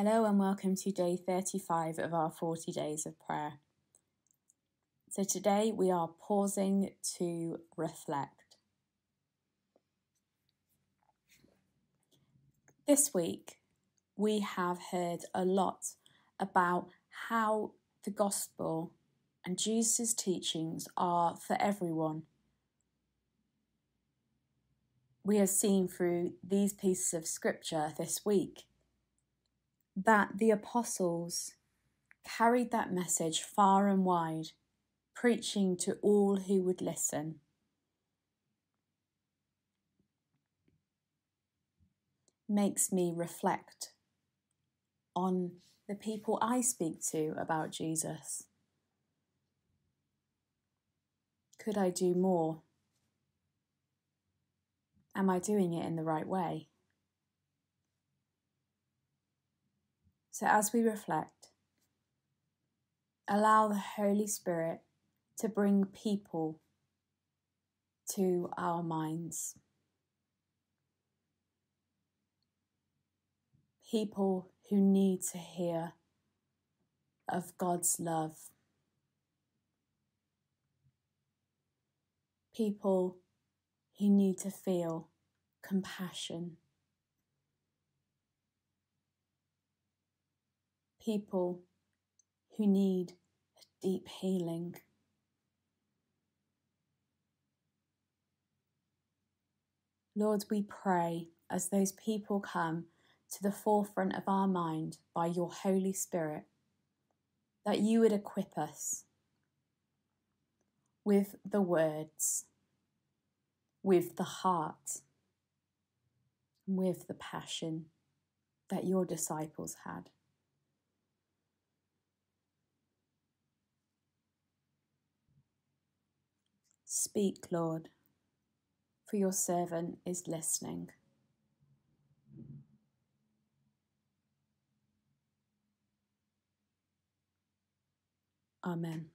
Hello and welcome to day 35 of our 40 days of prayer. So today we are pausing to reflect. This week we have heard a lot about how the gospel and Jesus' teachings are for everyone. We have seen through these pieces of scripture this week that the apostles carried that message far and wide, preaching to all who would listen. Makes me reflect on the people I speak to about Jesus. Could I do more? Am I doing it in the right way? So, as we reflect, allow the Holy Spirit to bring people to our minds. People who need to hear of God's love. People who need to feel compassion. People who need a deep healing. Lord, we pray as those people come to the forefront of our mind by your Holy Spirit that you would equip us with the words, with the heart, and with the passion that your disciples had. Speak, Lord, for your servant is listening. Amen.